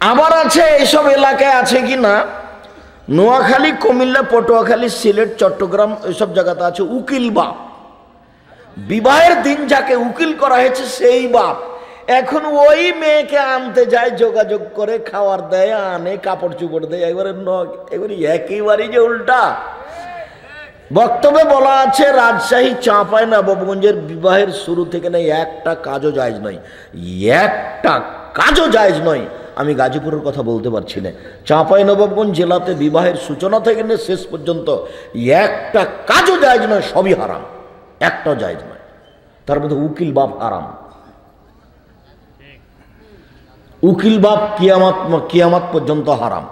আবার আছে এইসব এলাকায় আছে কি না? নোয়াখালী, কুমিল্লা, পটুয়াখালী, সিলেট, চট্টগ্রাম, এইসব জায়গাতে আছে উকিল বাপ। বিবাহের দিন যাকে উকিল করা হয়েছে সেই বাপ। এখন ওই মেয়েকে আনতে যায়, যোগাযোগ করে খাওয়ার দেয়, আনে, কাপড় চুপড় দেয়, একবারে ন- একবারে একেবারেই যে উল্টা। বক্তব্যে বলা আছে, রাজশাহী চাঁপাই নবাবগঞ্জের বিবাহের শুরু থেকে নেই, একটা কাজও জায়জ নয়। একটা কাজও জায়জ নয়। আমি গাজীপুরের কথা বলতে পারছি না। চাঁপাই নবাবগঞ্জ জেলাতে বিবাহের সূচনা থেকে নিয়ে শেষ পর্যন্ত একটা কাজও জায়জ নয়, সবই হারাম। একটাও জায়জ নয়। তার মধ্যে উকিল বাপ হারাম। উকিল বাপ কিয়ামাত কিয়ামাত পর্যন্ত হারাম।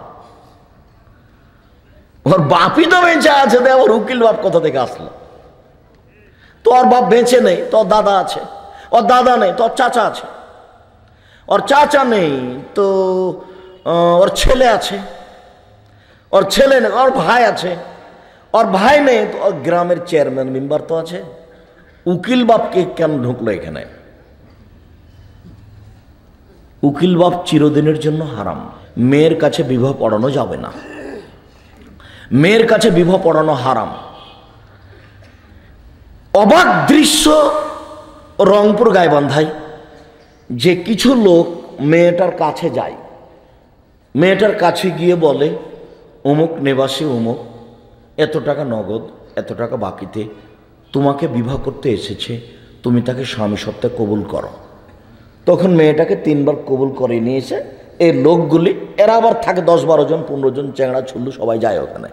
ওর বাপই তো বেঁচে আছে দে ওর উকিল বাপ কোথা থেকে আসলো? তোর বাপ বেঁচে নেই, তোর দাদা আছে, ওর দাদা নেই, তোর চাচা আছে। ওর চাচা নেই তো ওর ছেলে আছে ওর ছেলে নেই ওর ভাই আছে ওর ভাই নেই তো ওর গ্রামের চেয়ারম্যান মেম্বার তো আছে উকিল বাপকে কেন ঢুকলো এখানে উকিল বাপ চিরদিনের জন্য হারাম মেয়ের কাছে বিবাহ পড়ানো যাবে না মেয়ের কাছে বিবাহ পড়ানো হারাম অবাক দৃশ্য রংপুর গাইবান্ধায় যে কিছু লোক মেয়েটার কাছে যায়। মেয়েটার কাছে গিয়ে বলে, অমুক নিবাসী, অমুক, এত টাকা নগদ, এত টাকা বাকিতে, তোমাকে বিবাহ করতে এসেছে, তুমি তাকে স্বামী সত্ত্বে কবুল করো। তখন মেয়েটাকে তিনবার কবুল করে নিয়েছে এই লোকগুলি, এরা আবার থাকে দশ বারো জন, পনেরো জন, চেংড়া, ছুল্লু, সবাই যায় ওখানে।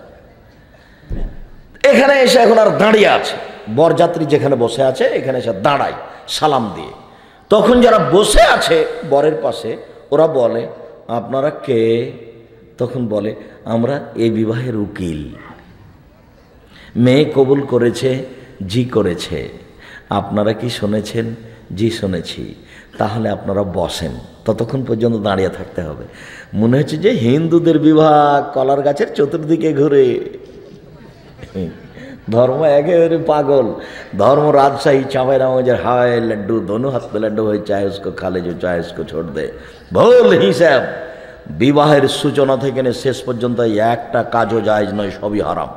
এখানে এসে এখন আর দাঁড়িয়ে আছে। বরযাত্রী যেখানে বসে আছে, এখানে এসে দাঁড়ায় সালাম দিয়ে। তখন যারা বসে আছে বরের পাশে, ওরা বলে, আপনারা কে? তখন বলে, আমরা এই বিবাহের উকিল। মেয়ে কবুল করেছে জি করেছে। আপনারা কি শুনেছেন? জি, শুনেছি। তাহলে আপনারা বসেন। ততক্ষণ পর্যন্ত দাঁড়িয়ে থাকতে হবে। মনে হচ্ছে যে হিন্দুদের বিবাহ, কলার গাছের চতুর্দিকে ঘুরে। ধর্ম একেবারে পাগল। ধর্ম রাজশাহী চাঁপাইনগঞ্জের হাওয়াই লাড্ডু দোনো হাত লাড্ডু হয়ে চায়সকো খালে যে চায়সকো ছোট দে। ভুল হিসাব। বিবাহের সূচনা থেকে শেষ পর্যন্ত একটা কাজও জায়জ নয়, সবই হারাম।